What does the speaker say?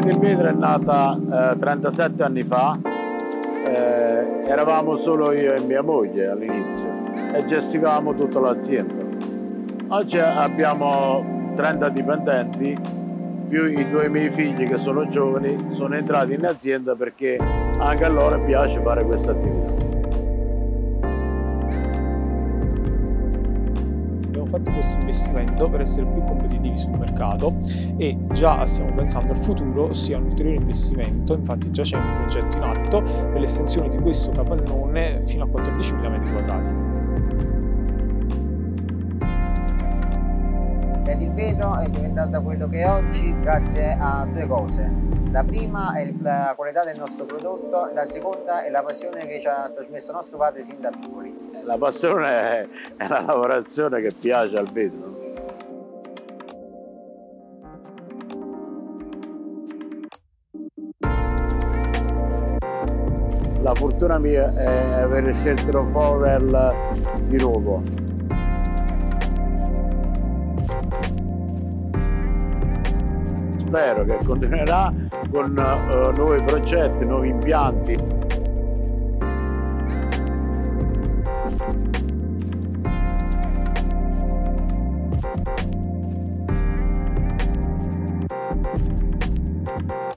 Vetro è nata eh, 37 anni fa, eh, eravamo solo io e mia moglie all'inizio e gestivamo tutta l'azienda. Oggi abbiamo 30 dipendenti, più i due miei figli che sono giovani, sono entrati in azienda perché anche a loro piace fare questa attività. Fatto questo investimento per essere più competitivi sul mercato e già stiamo pensando al futuro, ossia un ulteriore investimento, infatti già c'è un progetto in atto per l'estensione di questo capannone fino a 14.000 m2. Ed il vetro è diventata quello che è oggi grazie a due cose. La prima è la qualità del nostro prodotto, la seconda è la passione che ci ha trasmesso nostro padre sin da piccoli. La passione è, la lavorazione che piace al vetro. La fortuna mia è aver scelto Forel di nuovo. Ministero che continuerà con eh, nuovi progetti, nuovi impianti. Thank